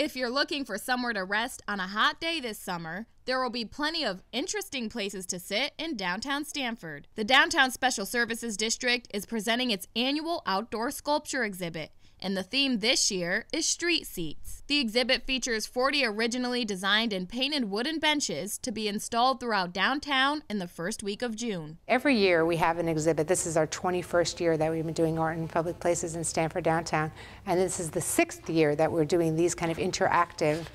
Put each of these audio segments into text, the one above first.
If you're looking for somewhere to rest on a hot day this summer, there will be plenty of interesting places to sit in downtown Stamford. The Downtown Special Services District is presenting its annual outdoor sculpture exhibit and the theme this year is street seats. The exhibit features 40 originally designed and painted wooden benches to be installed throughout downtown in the first week of June. Every year we have an exhibit. This is our 21st year that we've been doing art in public places in Stamford downtown, and this is the sixth year that we're doing these kind of interactive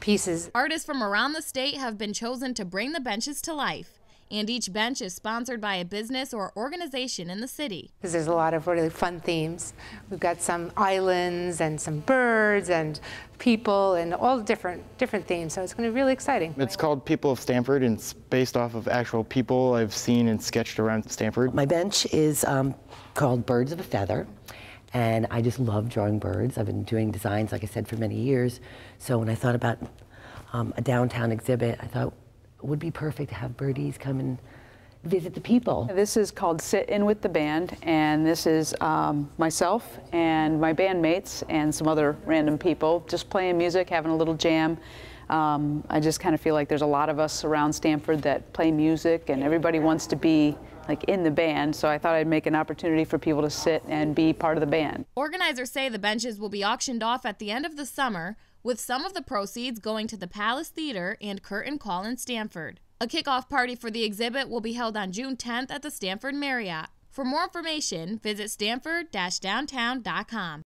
pieces. Artists from around the state have been chosen to bring the benches to life and each bench is sponsored by a business or organization in the city. Because there's a lot of really fun themes. We've got some islands and some birds and people and all different different themes, so it's going to be really exciting. It's called People of Stamford and it's based off of actual people I've seen and sketched around Stamford. My bench is um, called Birds of a Feather, and I just love drawing birds. I've been doing designs, like I said, for many years. So when I thought about um, a downtown exhibit, I thought, would be perfect to have birdies come and visit the people. This is called Sit In With the Band, and this is um, myself and my bandmates and some other random people just playing music, having a little jam. Um, I just kind of feel like there's a lot of us around Stamford that play music, and everybody wants to be like in the band, so I thought I'd make an opportunity for people to sit and be part of the band. Organizers say the benches will be auctioned off at the end of the summer with some of the proceeds going to the Palace Theater and Curtain Call in Stamford. A kickoff party for the exhibit will be held on June 10th at the Stamford Marriott. For more information, visit stamford-downtown.com.